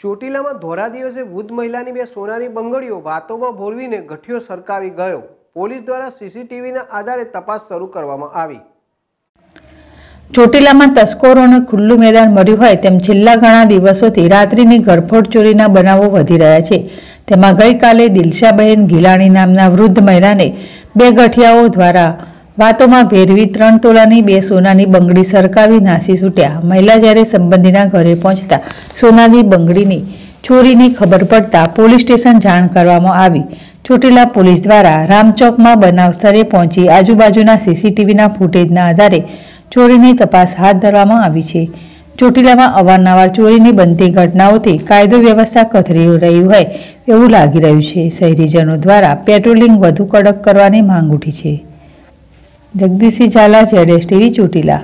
ચોટીલામાં ધોરા દિવસે વૃદ્ધ મહિલાની બે સોનાની બંગડીઓ વાતોમાં ભોરવીને ગઠિયો સરકાવી ગયો. પોલીસ દ્વારા સીસીટીવીના આધારે તપાસ શરૂ કરવામાં આવી. ચોટીલામાં તસ્કરોને ખુલ્લું મેદાન મળ્યું હોય તેમ છેલ્લા ઘણા દિવસોથી રાત્રિની ગરફોડ ચોરીના બનાવો વધી રહ્યા છે. તેમાં ગઈકાલે દિલશાબહેન ગિલાણી નામના વૃદ્ધ મહિલાને બે ગઠિયાઓ દ્વારા વાતોમાં ભેરવી ત્રણ તોલાની, બે સોનાની બંગડી સરકાવી નાસી છૂટ્યા. મહિલા જ્યારે સંબંધીના ઘરે પહોંચતા, સોનાની બંગડીની ચોરીની ખબર પડતા પોલીસ સ્ટેશન જાણ કરવામાં આવી. ચોટીલા પોલીસ દ્વારા રામચોકમાં બનાવ સ્થળે પહોંચી આજુબાજુના સીસીટીવીના ફૂટેજના આધારે ચોરીની તપાસ હાથ ધરવામાં આવી છે. ચોટીલામાં અવારનવાર ચોરીની બનતી ઘટનાઓથી કાયદો વ્યવસ્થા કથરી રહ્યું હોય એવું લાગી રહ્યું છે. શહેરીજનો દ્વારા પેટ્રોલિંગ વધુ કડક કરવાની માંગ ઉઠી છે. જગદીશસિંહ ઝાલા જેડેશ ટીવી ચોટીલા